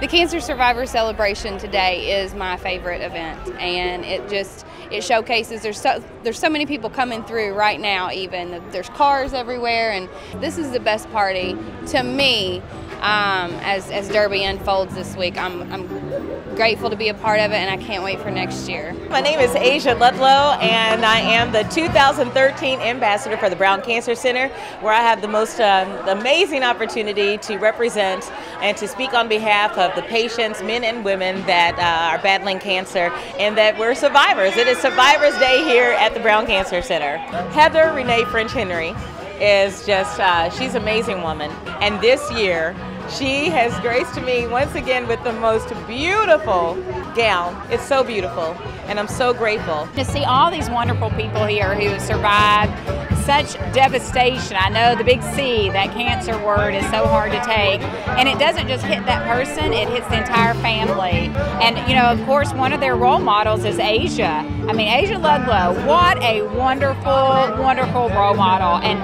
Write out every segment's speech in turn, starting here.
The Cancer Survivor Celebration today is my favorite event, and it just it showcases there's so there's so many people coming through right now. Even there's cars everywhere, and this is the best party to me um, as, as Derby unfolds this week. I'm, I'm grateful to be a part of it and I can't wait for next year. My name is Asia Ludlow and I am the 2013 ambassador for the Brown Cancer Center where I have the most um, amazing opportunity to represent and to speak on behalf of the patients, men and women that uh, are battling cancer and that we're survivors. It is Survivors Day here at the Brown Cancer Center. Heather Renee French Henry is just, uh, she's an amazing woman. And this year, she has graced me once again with the most beautiful gown. It's so beautiful, and I'm so grateful. To see all these wonderful people here who have survived such devastation. I know the big C, that cancer word, is so hard to take. And it doesn't just hit that person, it hits the entire family. And, you know, of course, one of their role models is Asia. I mean, Asia Ludlow, what a wonderful, wonderful role model. And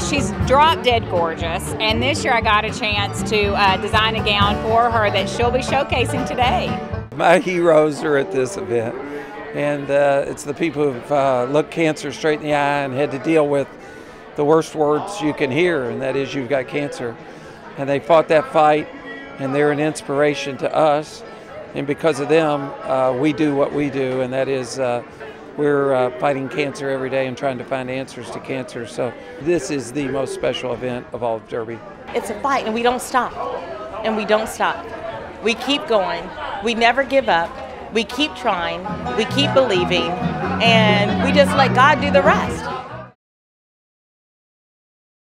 she's drop dead gorgeous. And this year I got a chance to uh, design a gown for her that she'll be showcasing today. My heroes are at this event. And uh, it's the people who've uh, looked cancer straight in the eye and had to deal with the worst words you can hear, and that is you've got cancer. And they fought that fight, and they're an inspiration to us. And because of them, uh, we do what we do, and that is uh, we're uh, fighting cancer every day and trying to find answers to cancer. So this is the most special event of all of Derby. It's a fight and we don't stop. And we don't stop. We keep going. We never give up. We keep trying. We keep believing. And we just let God do the rest.